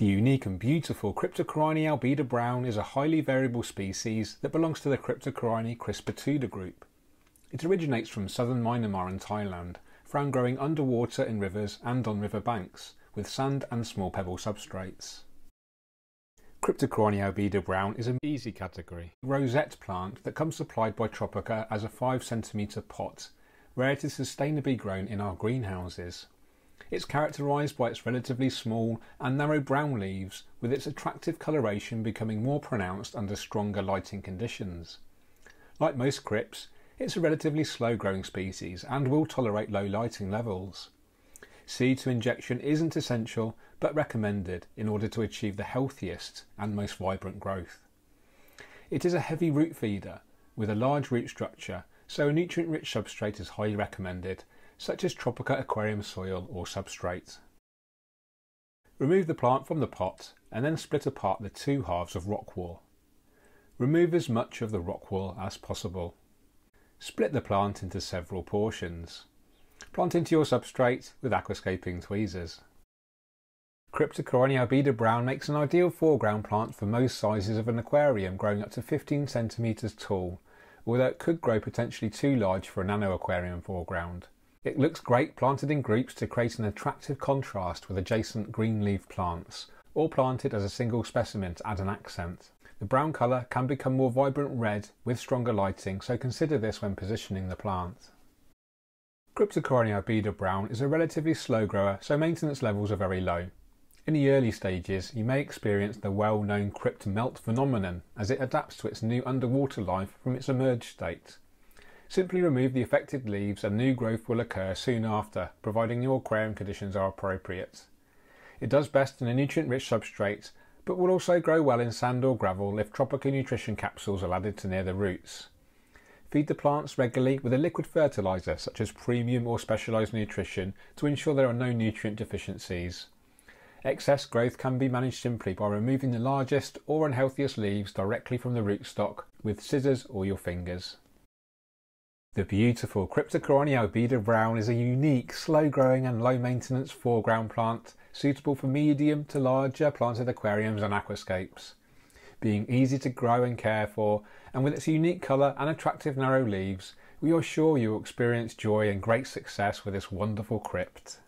The unique and beautiful Cryptocoryne albida brown is a highly variable species that belongs to the Cryptocoryne crispatula group. It originates from southern Myanmar and Thailand, found growing underwater in rivers and on river banks, with sand and small pebble substrates. Cryptocoryne albida brown is an easy category rosette plant that comes supplied by Tropica as a 5cm pot, where it is sustainably grown in our greenhouses. It's characterised by its relatively small and narrow brown leaves, with its attractive coloration becoming more pronounced under stronger lighting conditions. Like most crypts, it's a relatively slow growing species and will tolerate low lighting levels. CO2 injection isn't essential but recommended in order to achieve the healthiest and most vibrant growth. It is a heavy root feeder with a large root structure, so a nutrient rich substrate is highly recommended such as Tropica aquarium soil or substrate. Remove the plant from the pot and then split apart the two halves of rock wool. Remove as much of the rock wool as possible. Split the plant into several portions. Plant into your substrate with aquascaping tweezers. Cryptocoryne albida brown makes an ideal foreground plant for most sizes of an aquarium growing up to 15 centimetres tall, although it could grow potentially too large for a nano aquarium foreground. It looks great planted in groups to create an attractive contrast with adjacent green leaf plants, or planted as a single specimen to add an accent. The brown colour can become more vibrant red with stronger lighting, so consider this when positioning the plant. Cryptocoryne albida brown is a relatively slow grower, so maintenance levels are very low. In the early stages, you may experience the well-known crypt melt phenomenon as it adapts to its new underwater life from its emerged state. Simply remove the affected leaves and new growth will occur soon after, providing your aquarium conditions are appropriate. It does best in a nutrient-rich substrate, but will also grow well in sand or gravel if Tropica nutrition capsules are added to near the roots. Feed the plants regularly with a liquid fertiliser such as premium or specialised nutrition to ensure there are no nutrient deficiencies. Excess growth can be managed simply by removing the largest or unhealthiest leaves directly from the rootstock with scissors or your fingers. The beautiful Cryptocoryne albida brown is a unique, slow-growing and low-maintenance foreground plant suitable for medium to larger planted aquariums and aquascapes. Being easy to grow and care for, and with its unique colour and attractive narrow leaves, we are sure you will experience joy and great success with this wonderful crypt.